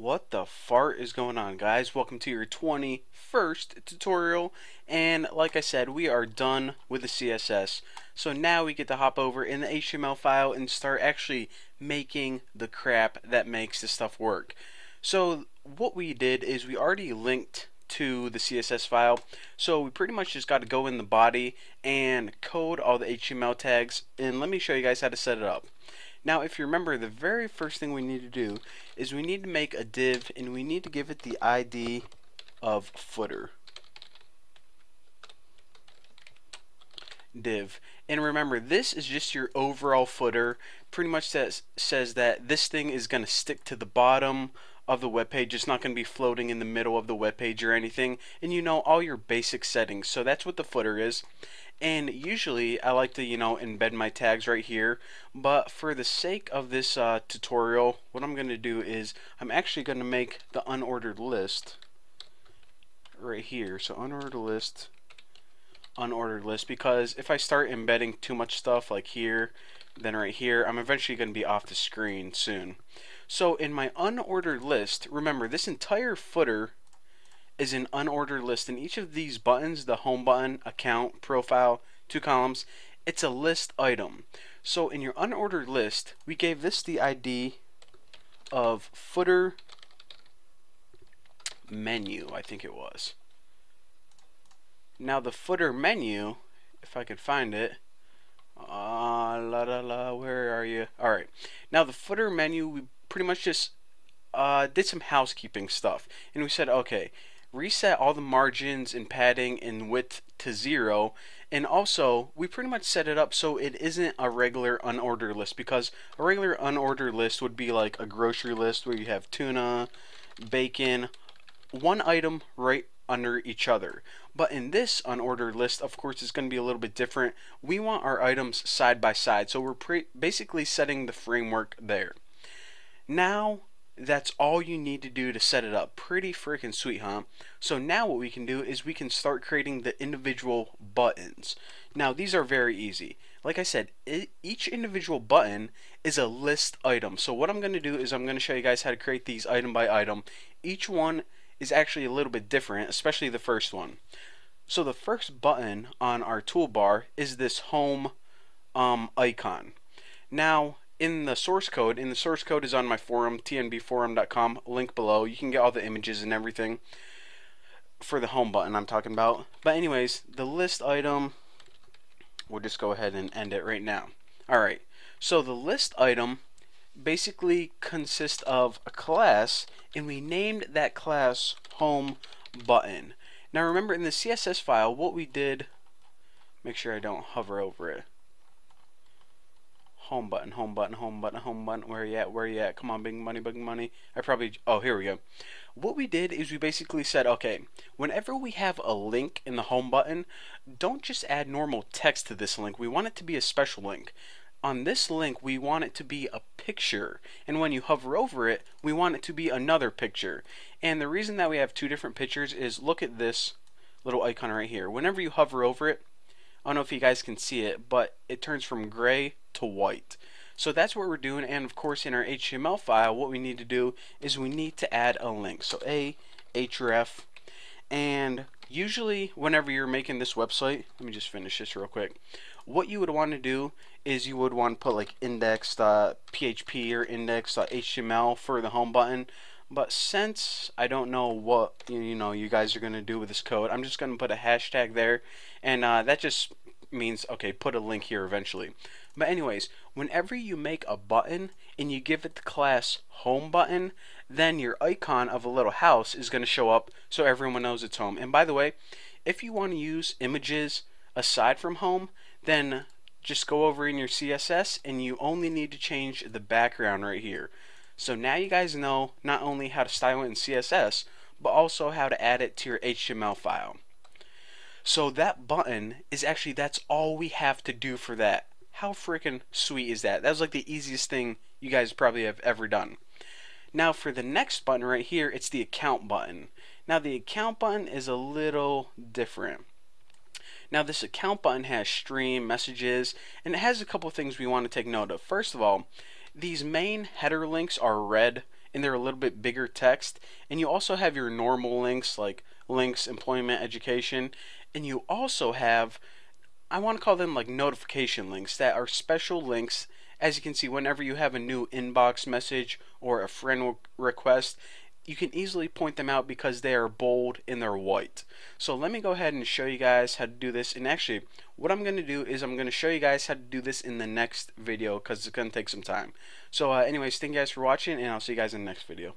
What the fart is going on guys? Welcome to your 21st tutorial and like I said we are done with the CSS so now we get to hop over in the HTML file and start actually making the crap that makes this stuff work. So what we did is we already linked to the CSS file so we pretty much just got to go in the body and code all the HTML tags and let me show you guys how to set it up. Now if you remember the very first thing we need to do is we need to make a div and we need to give it the ID of footer. div and remember this is just your overall footer pretty much says says that this thing is going to stick to the bottom of the web page it's not going to be floating in the middle of the web page or anything. And you know all your basic settings. So that's what the footer is. And usually I like to you know embed my tags right here. But for the sake of this uh, tutorial what I'm gonna do is I'm actually gonna make the unordered list right here. So unordered list unordered list. Because if I start embedding too much stuff like here then right here I'm eventually going to be off the screen soon so in my unordered list remember this entire footer is an unordered list and each of these buttons the home button account profile two columns it's a list item. So in your unordered list we gave this the ID of footer menu I think it was. Now the footer menu if I could find it uh, la la la where are you? Alright now the footer menu we pretty much just uh, did some housekeeping stuff. And we said okay reset all the margins and padding and width to zero. And also we pretty much set it up so it isn't a regular unordered list because a regular unordered list would be like a grocery list where you have tuna bacon one item right under each other. But in this unordered list of course it's going to be a little bit different. We want our items side by side. So we're basically setting the framework there now that's all you need to do to set it up. Pretty freaking sweet, huh? So now what we can do is we can start creating the individual buttons. Now these are very easy. Like I said, each individual button is a list item. So what I'm going to do is I'm going to show you guys how to create these item by item. Each one is actually a little bit different, especially the first one. So the first button on our toolbar is this home um, icon. Now in the source code, and the source code is on my forum, tnbforum.com, link below. You can get all the images and everything for the home button I'm talking about. But anyways, the list item, we'll just go ahead and end it right now. Alright, so the list item basically consists of a class, and we named that class home button. Now remember in the CSS file, what we did, make sure I don't hover over it home button, home button, home button, home button. Where are you at? Where are you at? Come on, big money, big money. I probably. Oh, here we go. What we did is we basically said, okay, whenever we have a link in the home button, don't just add normal text to this link. We want it to be a special link. On this link, we want it to be a picture. And when you hover over it, we want it to be another picture. And the reason that we have two different pictures is look at this little icon right here. Whenever you hover over it, I don't know if you guys can see it, but it turns from gray to white. So that's what we're doing, and of course in our HTML file, what we need to do is we need to add a link. So a href, and usually whenever you're making this website, let me just finish this real quick. What you would want to do is you would want to put like index.php or index.html for the home button. But since I don't know what you know you guys are gonna do with this code, I'm just gonna put a hashtag there, and uh, that just means okay, put a link here eventually. But anyways, whenever you make a button and you give it the class home button, then your icon of a little house is going to show up so everyone knows it's home. And by the way, if you want to use images aside from home, then just go over in your CSS and you only need to change the background right here. So now you guys know not only how to style it in CSS, but also how to add it to your HTML file. So that button is actually, that's all we have to do for that. How freaking sweet is that? That was like the easiest thing you guys probably have ever done. Now for the next button right here, it's the account button. Now the account button is a little different. Now this account button has stream, messages, and it has a couple things we want to take note of. First of all, these main header links are red and they're a little bit bigger text. And you also have your normal links like links, employment, education, and you also have I want to call them like notification links that are special links. As you can see, whenever you have a new inbox message or a friend request, you can easily point them out because they are bold and they're white. So let me go ahead and show you guys how to do this. And actually, what I'm going to do is I'm going to show you guys how to do this in the next video because it's going to take some time. So uh, anyways, thank you guys for watching and I'll see you guys in the next video.